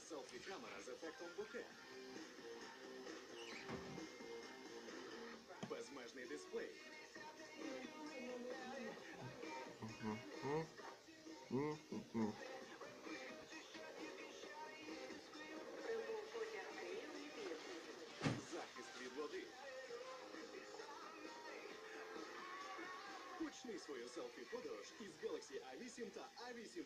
Селфі-камера з ефектом букет. Безмежний дисплей. Захист від води. Почни свою селфі-подорож із Galaxy A8 та A8